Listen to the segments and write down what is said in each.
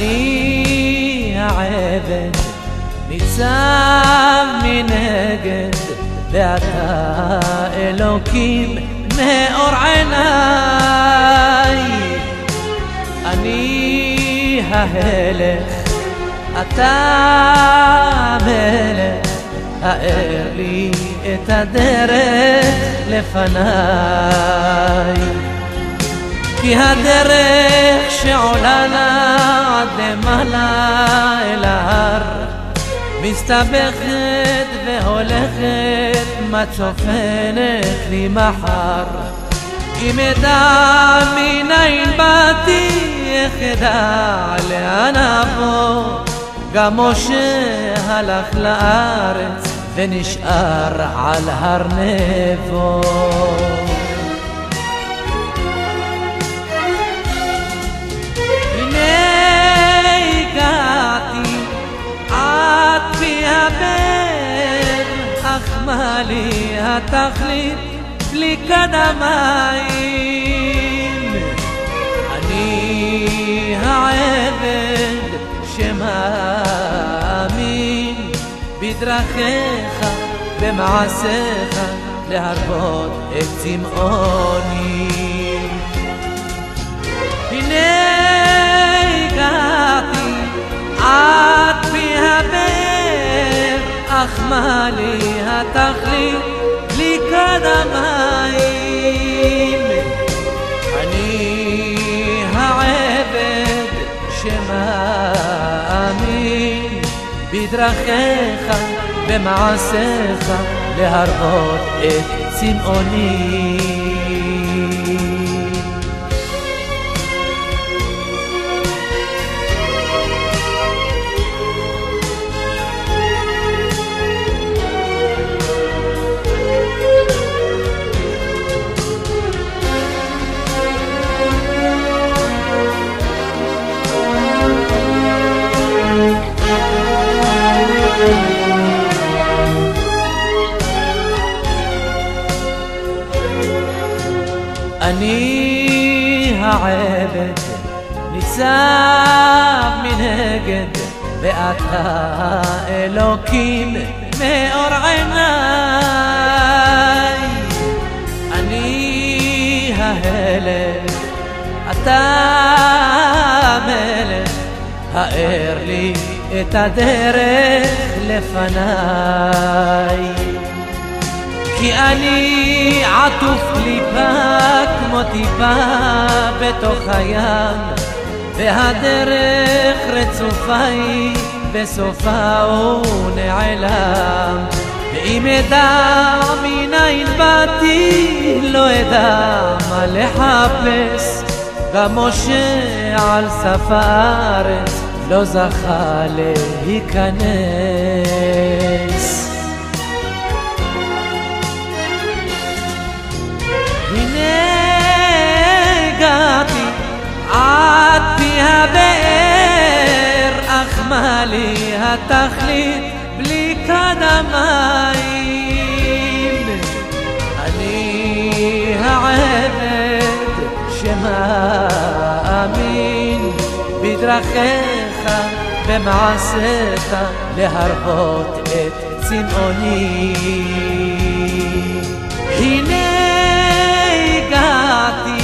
אני העבד ניצב מנגד ואתה אלוקים מאור עיניי. אני ההלך אתה המלך האר לי את הדרך לפניי. כי הדרך שעולה לה למעלה אל ההר מסתבכת והולכת מה צופנת לי מחר? אם אדע מניין באתי איך אדע לאן אבוא? גם משה הלך לארץ ונשאר על הר נבו מה לי התכלית בלי קדמיים אני העבד שמאמין בדרכיך במעשיך להרבות את צמאוני. הנה הגעתי עד לי התכלית בלי קדמיים אני העבד שמאמין בדרכיך במעשיך להראות את צמאוני אני העבד ניצב מנגד ואתה אלוקים מאור עיניי אני ההלך אתה המלך האר לי את הדרך לפניי כי אני עטוף קליפה טיפה בתוך הים והדרך רצופה היא בסופה הוא נעלם ואם אדע מניין באתי לא אדע מה לחפש. גם על סף הארץ לא זכה להיכנס לי התכלית בלי קדמיים? אני העבד שמאמין בדרכיך, במעשיך, להרבות את צמאוני. הנה הגעתי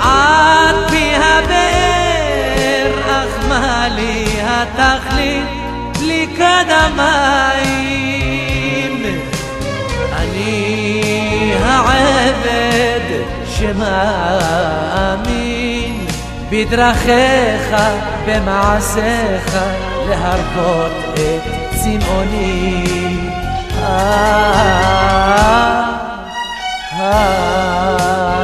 עד פי הבאר, אך מה לי התכלית בלי קדמיים? אני העבד שמאמין בדרכיך, במעשיך, להרבות את צמאוני. Ah, ah, ah.